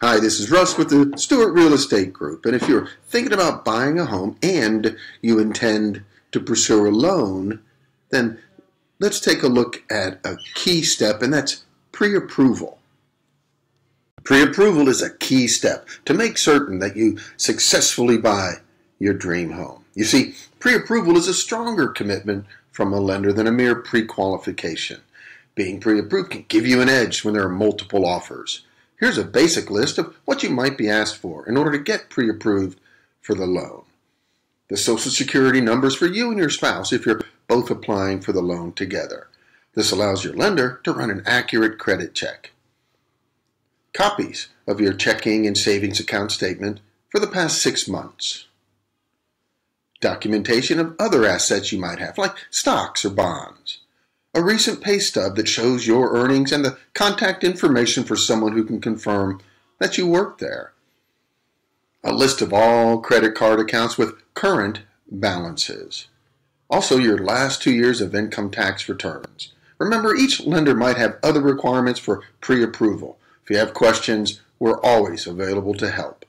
Hi, this is Russ with the Stewart Real Estate Group. And if you're thinking about buying a home and you intend to pursue a loan, then let's take a look at a key step, and that's pre approval. Pre approval is a key step to make certain that you successfully buy your dream home. You see, pre approval is a stronger commitment from a lender than a mere pre qualification. Being pre approved can give you an edge when there are multiple offers. Here's a basic list of what you might be asked for in order to get pre approved for the loan. The Social Security numbers for you and your spouse if you're both applying for the loan together. This allows your lender to run an accurate credit check. Copies of your checking and savings account statement for the past six months. Documentation of other assets you might have, like stocks or bonds a recent pay stub that shows your earnings and the contact information for someone who can confirm that you work there. A list of all credit card accounts with current balances. Also, your last two years of income tax returns. Remember, each lender might have other requirements for pre approval. If you have questions, we're always available to help.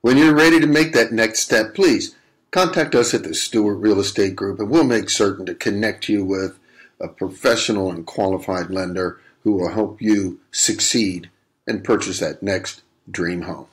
When you're ready to make that next step, please contact us at the Stewart Real Estate Group and we'll make certain to connect you with a professional and qualified lender who will help you succeed and purchase that next dream home.